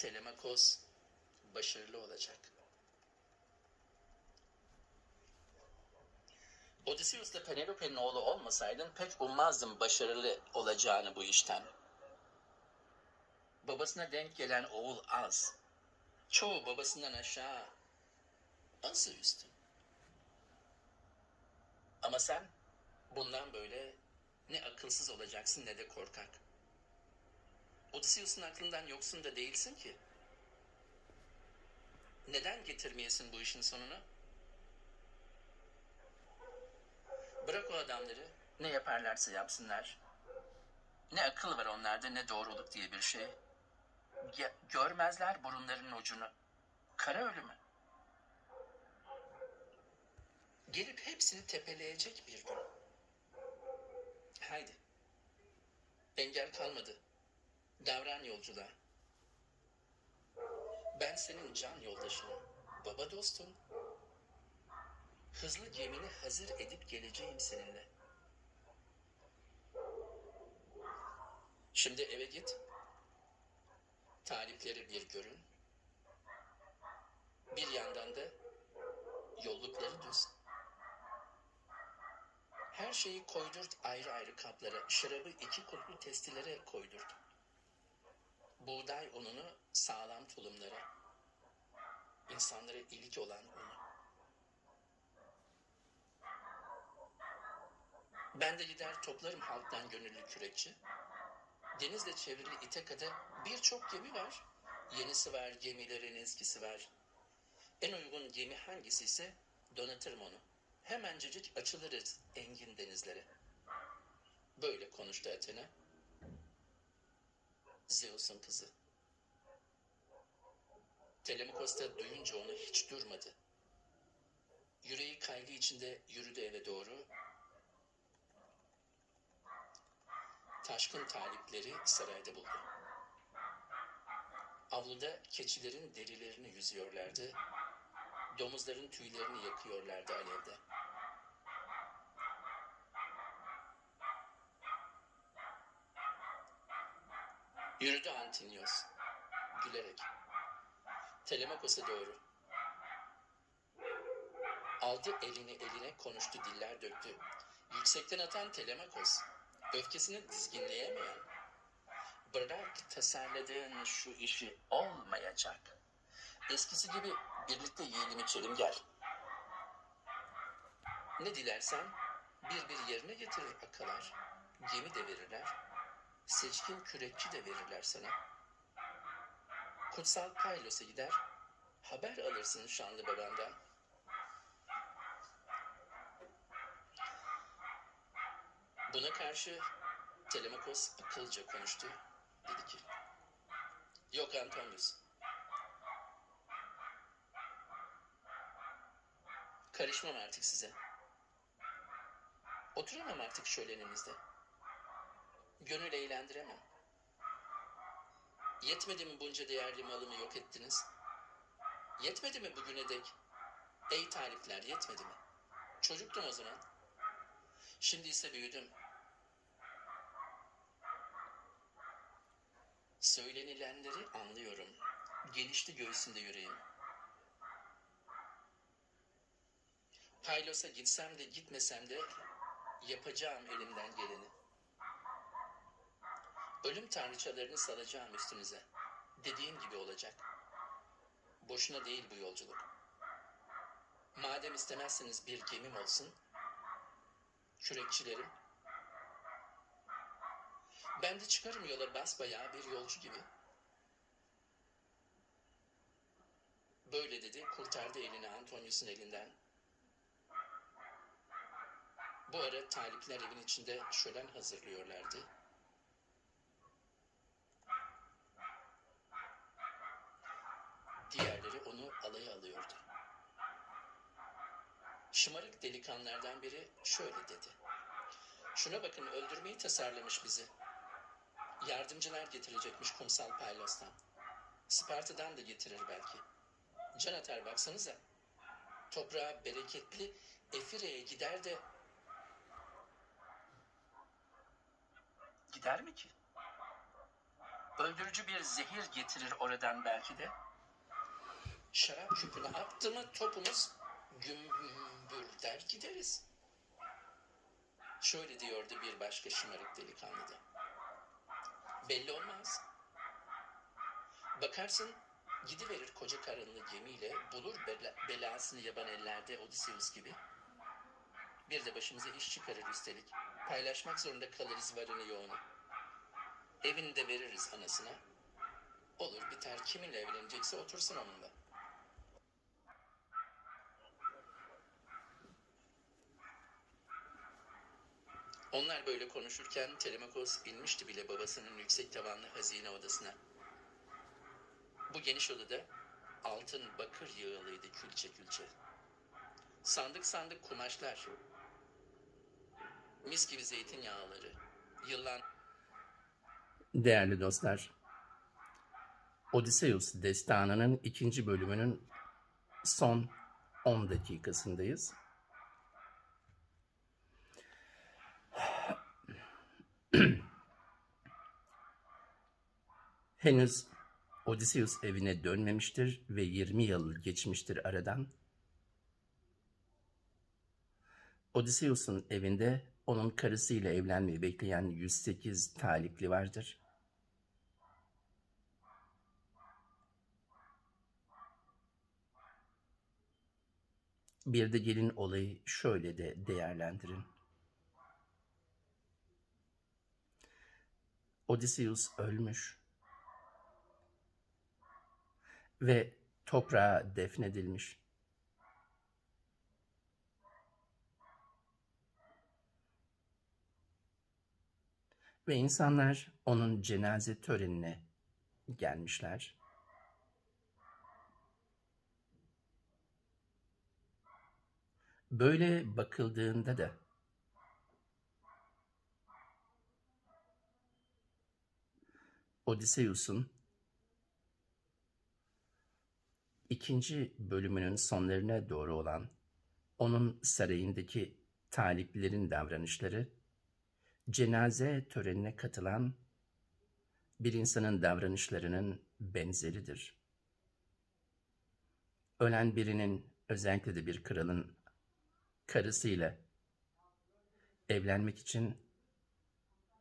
Telemakos başarılı olacak. Odysseus'la Penelope'nin oğlu olmasaydın pek ummazdım başarılı olacağını bu işten. Babasına denk gelen oğul az. Çoğu babasından aşağı. Azı üstün. Ama sen bundan böyle ne akılsız olacaksın ne de korkak. Odysseus'un aklından yoksun da değilsin ki. Neden getirmeyesin bu işin sonunu? Bırak o adamları. Ne yaparlarsa yapsınlar. Ne akıl var onlarda ne doğruluk diye bir şey. Ge- görmezler burunlarının ucunu. Kara ölümü. Gelip hepsini tepeleyecek bir gün. Haydi. Engel kalmadı. Davran yolculuğa. Ben senin can yoldaşınım, baba dostun. Hızlı gemini hazır edip geleceğim seninle. Şimdi eve git. Talipleri bir görün. Bir yandan da yollukları düz. Her şeyi koydurt ayrı ayrı kaplara, şarabı iki kutlu testilere koydurt. Buğday ununu sağlam tulumlara, insanlara ilik olan unu. Ben de gider toplarım halktan gönüllü kürekçi. Denizle çevrili İteka'da birçok gemi var. Yenisi var, gemilerin eskisi var. En uygun gemi hangisi ise donatırım onu. Hemencecik açılırız engin denizlere. Böyle konuştu Athena. Zeus'un kızı. Telemikos da duyunca onu hiç durmadı. Yüreği kaygı içinde yürüdü eve doğru. Taşkın talipleri sarayda buldu. Avluda keçilerin derilerini yüzüyorlardı. Domuzların tüylerini yakıyorlardı alevde. Yürüdü Antinios, gülerek. Telemakos'a doğru. Aldı elini eline konuştu diller döktü. Yüksekten atan Telemakos, öfkesini dizginleyemeyen. Bırak tasarladığın şu işi olmayacak. Eskisi gibi birlikte yiyelim içelim gel. Ne dilersen bir bir yerine getirir akalar. Gemi de verirler. Seçkin kürekçi de verirler sana. Kutsal Kaylos'a gider. Haber alırsın şanlı babandan. Buna karşı Telemakos akılca konuştu. Dedi ki, Yok Antonius. Karışmam artık size. Oturamam artık şöleninizde. Gönül eğlendiremem. Yetmedi mi bunca değerli malımı yok ettiniz? Yetmedi mi bugüne dek? Ey talipler yetmedi mi? Çocuktum o zaman. Şimdi ise büyüdüm. Söylenilenleri anlıyorum. Gelişti göğsünde yüreğim. Paylos'a gitsem de gitmesem de yapacağım elimden geleni. Ölüm tanrıçalarını salacağım üstünüze. Dediğim gibi olacak. Boşuna değil bu yolculuk. Madem istemezseniz bir gemim olsun, kürekçilerim, ben de çıkarım yola basbayağı bir yolcu gibi. Böyle dedi, kurtardı elini Antonius'un elinden. Bu ara talipler evin içinde şölen hazırlıyorlardı. Alaya alıyordu. Şımarık delikanlardan biri şöyle dedi. Şuna bakın öldürmeyi tasarlamış bizi. Yardımcılar getirecekmiş kumsal Paylos'tan. Sparta'dan da getirir belki. Can atar baksanıza. Toprağa bereketli Efire'ye gider de... Gider mi ki? Öldürücü bir zehir getirir oradan belki de. Şarap küpünü attı mı topumuz gümbür der gideriz. Şöyle diyordu bir başka şımarık delikanlı da. Belli olmaz. Bakarsın gidiverir koca karınlı gemiyle bulur bela, belasını yaban ellerde Odysseus gibi. Bir de başımıza iş çıkarır üstelik. Paylaşmak zorunda kalırız varını yoğunu. Evini de veririz anasına. Olur biter kiminle evlenecekse otursun onunla. Onlar böyle konuşurken Telemakos inmişti bile babasının yüksek tavanlı hazine odasına. Bu geniş odada altın bakır yığılıydı külçe külçe. Sandık sandık kumaşlar, mis gibi zeytinyağları, yıllan... Değerli dostlar, Odysseus destanının ikinci bölümünün son 10 dakikasındayız. Henüz Odysseus evine dönmemiştir ve 20 yıl geçmiştir aradan. Odysseus'un evinde onun karısıyla evlenmeyi bekleyen 108 talipli vardır. Bir de gelin olayı şöyle de değerlendirin. Odysseus ölmüş ve toprağa defnedilmiş. Ve insanlar onun cenaze törenine gelmişler. Böyle bakıldığında da Odysseus'un ikinci bölümünün sonlarına doğru olan onun sarayındaki taliplerin davranışları, cenaze törenine katılan bir insanın davranışlarının benzeridir. Ölen birinin, özellikle de bir kralın karısıyla evlenmek için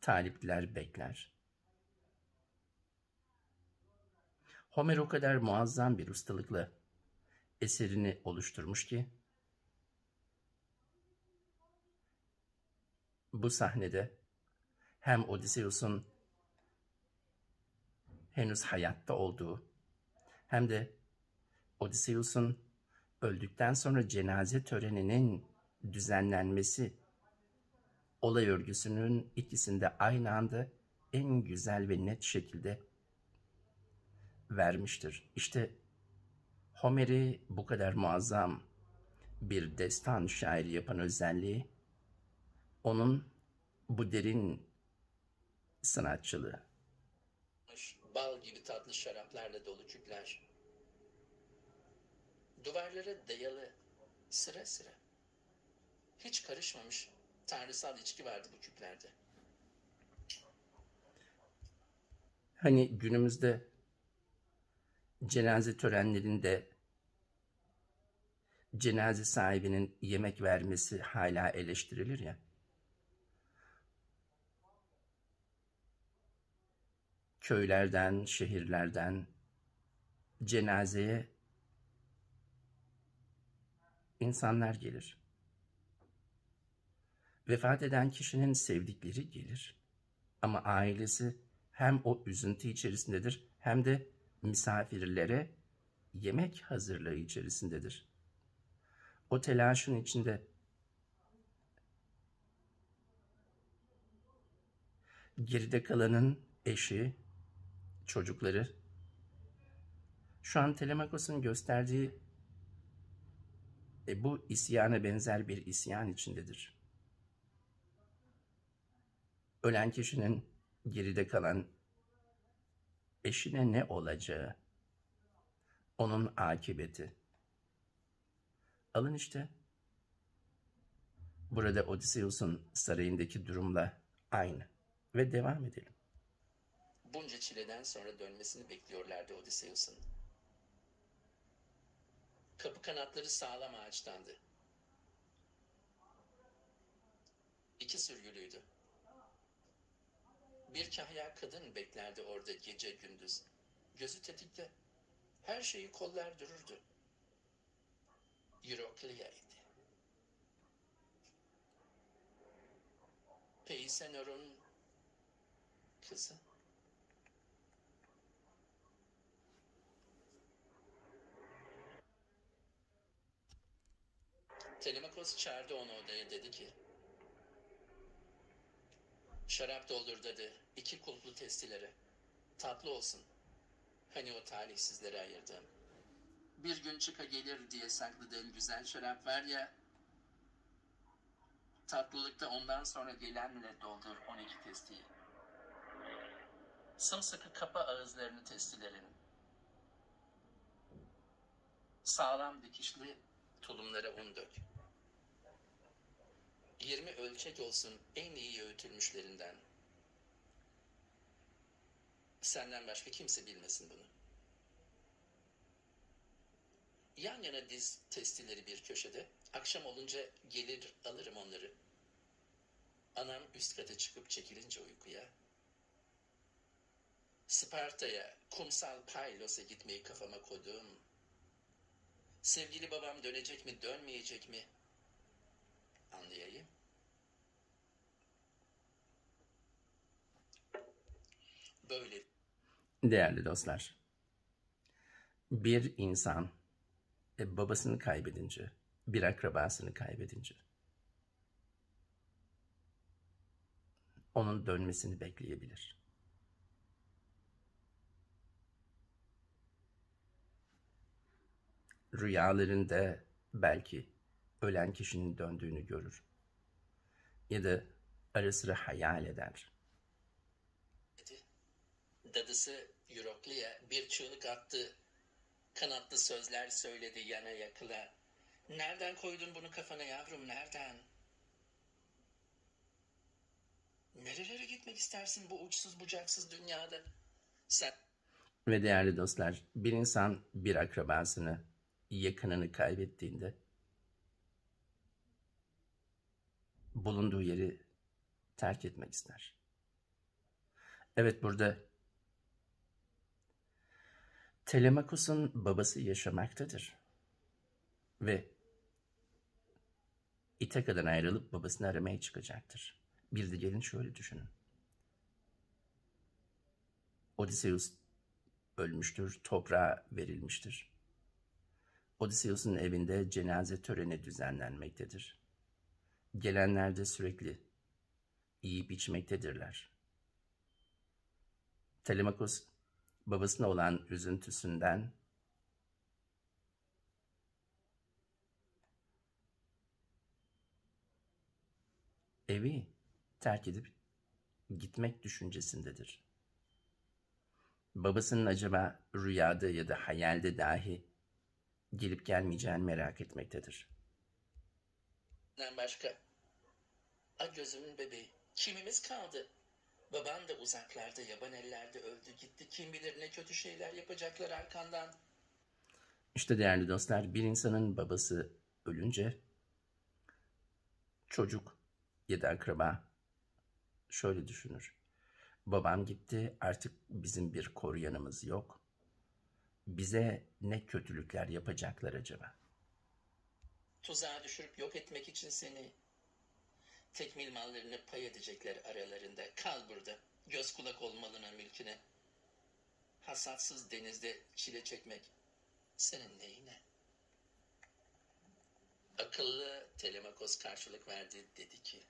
talipler bekler. Homer o kadar muazzam bir ustalıkla eserini oluşturmuş ki bu sahnede hem Odysseus'un henüz hayatta olduğu hem de Odysseus'un öldükten sonra cenaze töreninin düzenlenmesi olay örgüsünün ikisinde aynı anda en güzel ve net şekilde vermiştir. İşte Homer'i bu kadar muazzam bir destan şairi yapan özelliği onun bu derin sanatçılığı. Bal gibi tatlı şaraplarla dolu küpler. Duvarlara dayalı sıra sıra. Hiç karışmamış tanrısal içki vardı bu küplerde. Hani günümüzde cenaze törenlerinde cenaze sahibinin yemek vermesi hala eleştirilir ya. Köylerden, şehirlerden cenazeye insanlar gelir. Vefat eden kişinin sevdikleri gelir. Ama ailesi hem o üzüntü içerisindedir hem de misafirlere yemek hazırlığı içerisindedir. O telaşın içinde geride kalanın eşi, çocukları, şu an Telemakos'un gösterdiği e, bu isyana benzer bir isyan içindedir. Ölen kişinin geride kalan eşine ne olacağı, onun akıbeti. Alın işte. Burada Odysseus'un sarayındaki durumla aynı. Ve devam edelim. bunca çileden sonra dönmesini bekliyorlardı Odysseus'un. Kapı kanatları sağlam ağaçtandı. İki sürgülüydü. Bir kahya kadın beklerdi orada gece gündüz. Gözü tetikte. Her şeyi kollar dururdu. Euroclea'ydı. Peisenor'un kızı. Telemakos çağırdı onu odaya dedi ki Şarap doldur dedi. İki kulplu testileri. Tatlı olsun. Hani o talihsizlere ayırdığım. Bir gün çıka gelir diye sakladığım güzel şarap var ya. Tatlılıkta ondan sonra gelenle doldur 12 testiyi. Sımsıkı kapa ağızlarını testilerin. Sağlam dikişli tulumlara un dök. 20 ölçek olsun en iyi öğütülmüşlerinden. Senden başka kimse bilmesin bunu. Yan yana diz testileri bir köşede. Akşam olunca gelir alırım onları. Anam üst kata çıkıp çekilince uykuya. Sparta'ya, kumsal Paylos'a gitmeyi kafama koydum. Sevgili babam dönecek mi, dönmeyecek mi? Anlayayım. Böyle Değerli dostlar, bir insan e, babasını kaybedince, bir akrabasını kaybedince, onun dönmesini bekleyebilir. Rüyalarında belki ölen kişinin döndüğünü görür. Ya da ara sıra hayal eder. Dadısı Euroclea bir çığlık attı. Kanatlı sözler söyledi yana yakıla. Nereden koydun bunu kafana yavrum nereden? Nerelere gitmek istersin bu uçsuz bucaksız dünyada? Sen Ve değerli dostlar, bir insan bir akrabasını, yakınını kaybettiğinde bulunduğu yeri terk etmek ister. Evet burada Telemakos'un babası yaşamaktadır. Ve İtaka'dan ayrılıp babasını aramaya çıkacaktır. Bir de gelin şöyle düşünün. Odysseus ölmüştür, toprağa verilmiştir. Odysseus'un evinde cenaze töreni düzenlenmektedir. Gelenler de sürekli yiyip içmektedirler. Telemakos babasına olan üzüntüsünden evi terk edip gitmek düşüncesindedir. Babasının acaba rüyada ya da hayalde dahi gelip gelmeyeceğini merak etmektedir. Başka. A gözümün bebeği. Kimimiz kaldı? Baban da uzaklarda, yaban ellerde öldü gitti. Kim bilir ne kötü şeyler yapacaklar arkandan. İşte değerli dostlar, bir insanın babası ölünce çocuk ya da akraba şöyle düşünür. Babam gitti, artık bizim bir koruyanımız yok. Bize ne kötülükler yapacaklar acaba? Tuzağa düşürüp yok etmek için seni. Tekmil mallarını pay edecekler aralarında. Kal burada. Göz kulak olmalına mülküne. Hasatsız denizde çile çekmek senin neyine? Akıllı Telemakos karşılık verdi dedi ki